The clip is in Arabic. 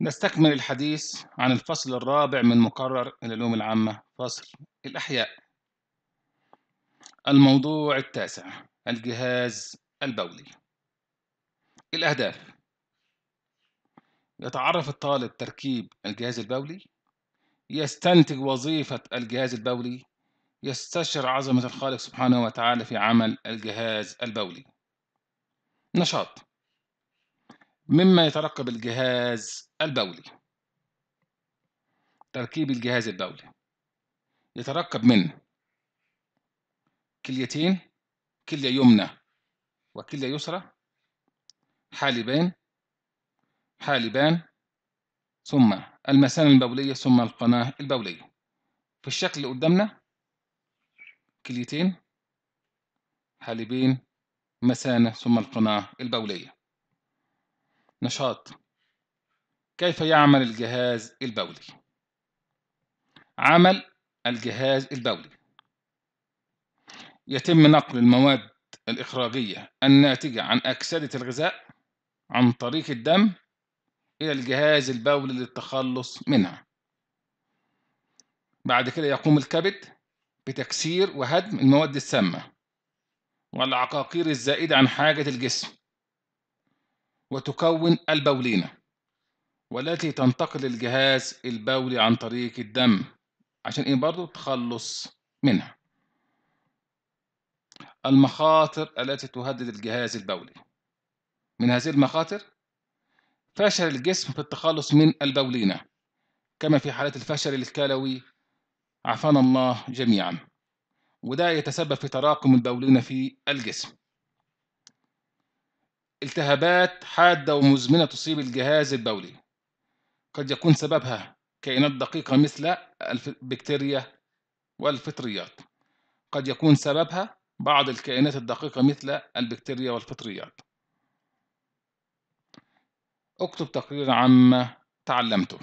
نستكمل الحديث عن الفصل الرابع من مقرر العلوم العامة فصل الأحياء. الموضوع التاسع الجهاز البولي. الأهداف. يتعرف الطالب تركيب الجهاز البولي يستنتج وظيفة الجهاز البولي يستشعر عظمة الخالق سبحانه وتعالى في عمل الجهاز البولي. نشاط. مما يتركب الجهاز البولي. تركيب الجهاز البولي. يتركب من كليتين كلية يمنى وكلية يسرى حالبان حالبان ثم المثانة البولية ثم القناة البولية. في الشكل اللي قدامنا كليتين حالبين مثانة ثم القناة البولية. نشاط. كيف يعمل الجهاز البولي؟ عمل الجهاز البولي. يتم نقل المواد الإخراجية الناتجة عن أكسدة الغذاء عن طريق الدم إلى الجهاز البولي للتخلص منها. بعد كده يقوم الكبد بتكسير وهدم المواد السامة والعقاقير الزائدة عن حاجة الجسم. وتكون البولينة والتي تنتقل للجهاز البولي عن طريق الدم عشان إيه برضو؟ التخلص منها. المخاطر التي تهدد الجهاز البولي. من هذه المخاطر؟ فشل الجسم في التخلص من البولينة كما في حالة الفشل الكلوي. عافانا الله جميعا. وده يتسبب في تراكم البولينة في الجسم. التهابات حادة ومزمنة تصيب الجهاز البولي. قد يكون سببها كائنات دقيقة مثل البكتيريا والفطريات. قد يكون سببها بعض الكائنات الدقيقة مثل البكتيريا والفطريات. اكتب تقرير عما تعلمته.